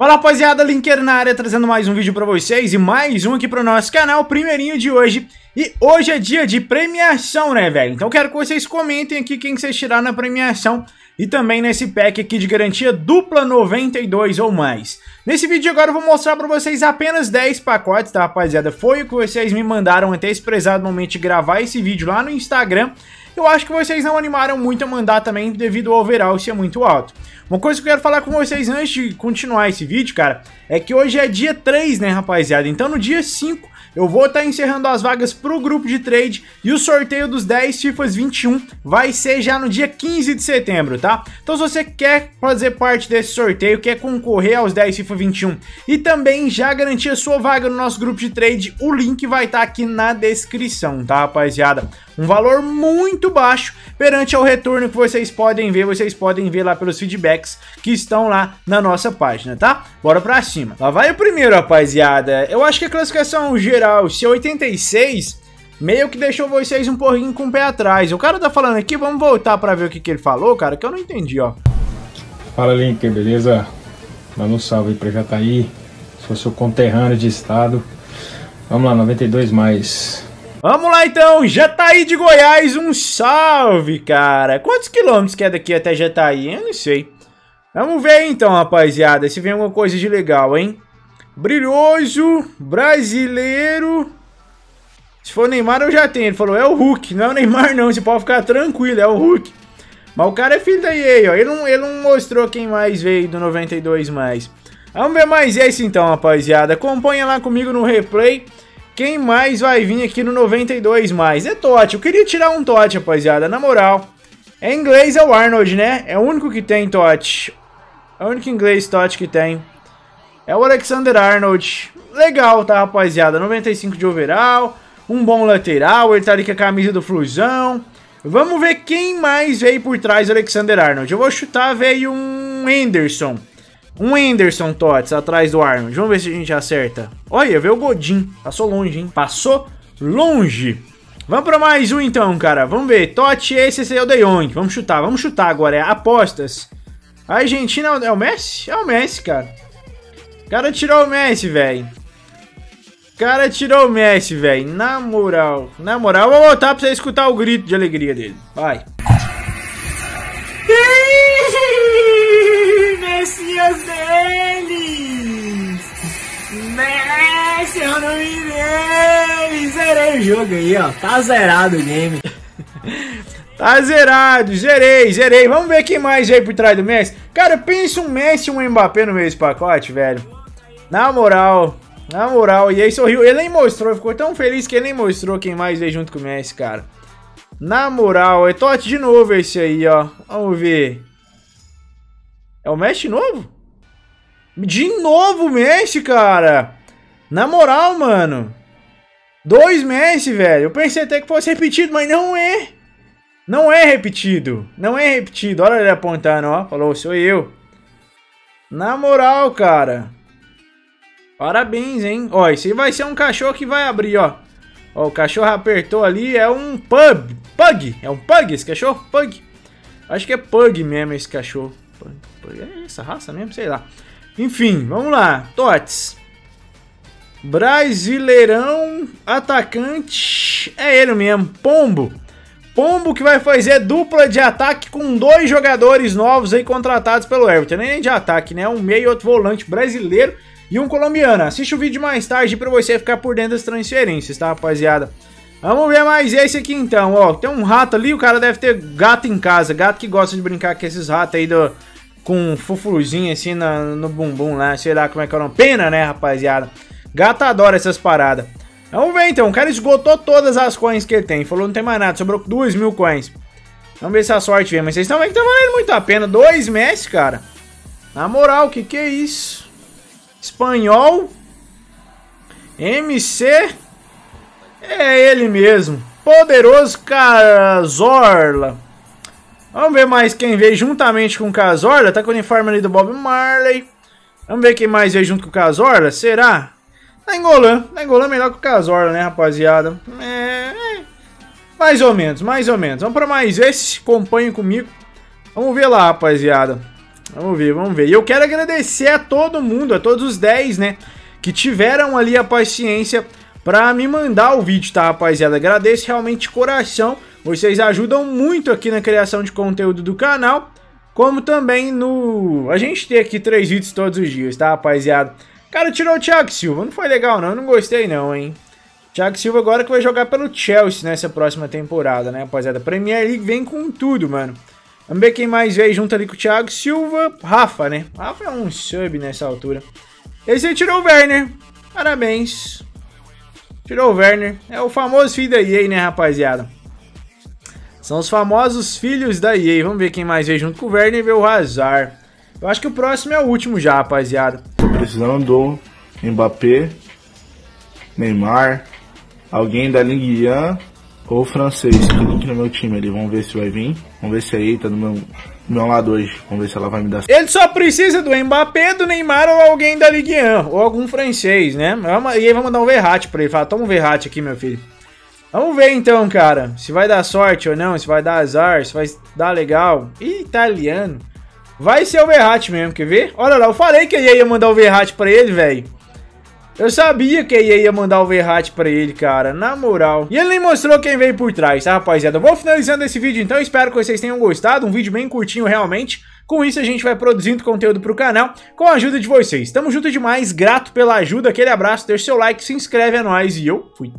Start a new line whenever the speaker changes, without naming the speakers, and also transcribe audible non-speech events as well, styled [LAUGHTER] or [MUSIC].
Fala rapaziada, Linker na área trazendo mais um vídeo pra vocês e mais um aqui pro nosso canal, primeirinho de hoje. E hoje é dia de premiação, né, velho? Então quero que vocês comentem aqui quem vocês tiraram na premiação e também nesse pack aqui de garantia dupla 92 ou mais. Nesse vídeo agora eu vou mostrar pra vocês apenas 10 pacotes, tá, rapaziada? Foi o que vocês me mandaram até esse prezado momento de gravar esse vídeo lá no Instagram. Eu acho que vocês não animaram muito a mandar também devido ao overall ser muito alto. Uma coisa que eu quero falar com vocês antes de continuar esse vídeo, cara, é que hoje é dia 3, né, rapaziada? Então no dia 5 eu vou estar tá encerrando as vagas pro grupo de trade e o sorteio dos 10 FIFAs 21 vai ser já no dia 15 de setembro, tá? Então se você quer fazer parte desse sorteio, quer concorrer aos 10 FIFA 21 e também já garantir a sua vaga no nosso grupo de trade, o link vai estar tá aqui na descrição, tá, rapaziada? Um valor muito baixo perante ao retorno que vocês podem ver, vocês podem ver lá pelos feedbacks que estão lá na nossa página, tá? Bora pra cima. Lá vai o primeiro, rapaziada. Eu acho que a classificação geral, se 86, meio que deixou vocês um pouquinho com o pé atrás. O cara tá falando aqui, vamos voltar pra ver o que, que ele falou, cara, que eu não entendi, ó.
Fala, Link, beleza? Manda um salve aí pra Jataí, sou seu conterrâneo de estado. Vamos lá, 92 mais.
Vamos lá então, Jataí de Goiás, um salve, cara. Quantos quilômetros que é daqui até Jataí? Eu não sei. Vamos ver então, rapaziada, se vem alguma coisa de legal, hein? Brilhoso, brasileiro. Se for Neymar, eu já tenho. Ele falou, é o Hulk. Não é o Neymar, não. Você pode ficar tranquilo, é o Hulk. Mas o cara é filho da EA, ó. Ele não, ele não mostrou quem mais veio do 92 mais. Vamos ver mais esse então, rapaziada. Acompanha lá comigo no replay. Quem mais vai vir aqui no 92 mais? É Totti. Eu queria tirar um Totti, rapaziada, na moral. É inglês, é o Arnold, né? É o único que tem Totti. É o único inglês Totti que tem. É o Alexander Arnold. Legal, tá, rapaziada? 95 de overall. Um bom lateral. Ele tá ali com a camisa do Flusão. Vamos ver quem mais veio por trás do Alexander Arnold. Eu vou chutar, veio um Anderson. Um Anderson Tots atrás do Arnold. Vamos ver se a gente acerta. Olha, veio o Godin. Passou longe, hein? Passou longe. Vamos para mais um então, cara. Vamos ver. Totti, esse, esse é o De Jong. Vamos chutar, vamos chutar agora. É apostas. A Argentina é o Messi? É o Messi, cara. O cara tirou o Messi, velho. O cara tirou o Messi, velho. Na moral. Na moral, vou voltar pra você escutar o grito de alegria dele. Vai. Messias deles! Messi o nome deles! Zerei o jogo aí, ó. Tá zerado o game. [LAUGHS] tá zerado, zerei, zerei. Vamos ver quem mais veio por trás do Messi. Cara, pensa um Messi e um Mbappé no meio desse pacote, velho. Na moral, na moral. E aí sorriu. Ele nem mostrou, ficou tão feliz que ele nem mostrou quem mais veio junto com o Messi, cara. Na moral, é Totti de novo esse aí, ó. Vamos ver. É o Messi novo? De novo o Messi, cara! Na moral, mano. Dois Messi, velho. Eu pensei até que fosse repetido, mas não é. Não é repetido. Não é repetido. Olha ele apontando, ó. Falou, sou eu. Na moral, cara. Parabéns, hein? Ó, esse vai ser um cachorro que vai abrir, ó. Ó, o cachorro apertou ali. É um pug. Pug. É um pug esse cachorro? Pug. Acho que é pug mesmo esse cachorro. É essa raça mesmo? Sei lá. Enfim, vamos lá. Tots. Brasileirão atacante. É ele mesmo. Pombo. Pombo que vai fazer dupla de ataque com dois jogadores novos aí contratados pelo Everton. Nem de ataque, né? Um meio e outro volante brasileiro e um colombiano. Assiste o vídeo mais tarde para você ficar por dentro das transferências, tá, rapaziada? Vamos ver mais esse aqui então, ó. Tem um rato ali, o cara deve ter gato em casa. Gato que gosta de brincar com esses ratos aí do, com um fufuzinho assim no bumbum lá, sei lá como é que é o nome. Pena, né, rapaziada? Gato adora essas paradas. Vamos ver então, o cara esgotou todas as coins que ele tem. Falou não tem mais nada, sobrou 2 mil coins. Vamos ver se a sorte vem. Mas vocês estão vendo que tá valendo muito a pena. Dois Messi, cara. Na moral, que que é isso? Espanhol. MC. É ele mesmo. Poderoso Cazorla. Vamos ver mais quem veio juntamente com o Cazorla. Tá com o uniforme ali do Bob Marley. Vamos ver quem mais veio junto com o Cazorla. Será? Nangolan. Nangolan é melhor que o Cazorla, né, rapaziada? É, é, Mais ou menos, mais ou menos. Vamos para mais esse. Acompanhe comigo. Vamos ver lá, rapaziada. Vamos ver, vamos ver. E eu quero agradecer a todo mundo, a todos os 10, né? Que tiveram ali a paciência pra me mandar o vídeo, tá, rapaziada? Agradeço realmente de coração. Vocês ajudam muito aqui na criação de conteúdo do canal. Como também no... A gente tem aqui três vídeos todos os dias, tá, rapaziada? Cara, tirou o Thiago Silva. Não foi legal, não. Eu não gostei, não, hein? Thiago Silva agora que vai jogar pelo Chelsea nessa próxima temporada, né, rapaziada? Premier League vem com tudo, mano. Vamos ver quem mais veio junto ali com o Thiago Silva. Rafa, né? Rafa é um sub nessa altura. Esse aí tirou o Werner. Parabéns. Tirou o Werner. É o famoso filho da EA, né, rapaziada? São os famosos filhos da EA. Vamos ver quem mais veio junto com o Werner e o Hazard. Eu acho que o próximo é o último já, rapaziada.
Tô precisando do Mbappé, Neymar, alguém da Ligue 1 ou francês link no meu time ali. Vamos ver se vai vir. Vamos ver se aí tá no meu, meu lado hoje. Vamos ver se ela vai me dar.
Ele só precisa do Mbappé, do Neymar ou alguém da Ligue 1. Ou algum francês, né? E aí vamos dar um Verratti pra ele. Fala, toma um Verratti aqui, meu filho. Vamos ver então, cara. Se vai dar sorte ou não. Se vai dar azar. Se vai dar legal. Italiano. Vai ser o Verratti mesmo, quer ver? Olha lá, eu falei que eu ia mandar o Verratti pra ele, velho. Eu sabia que ele ia mandar o Verratti pra ele, cara, na moral. E ele nem mostrou quem veio por trás, tá, rapaziada? Eu vou finalizando esse vídeo, então. Espero que vocês tenham gostado. Um vídeo bem curtinho, realmente. Com isso, a gente vai produzindo conteúdo pro canal com a ajuda de vocês. Tamo junto demais, grato pela ajuda. Aquele abraço, deixa seu like, se inscreve, é nóis e eu fui.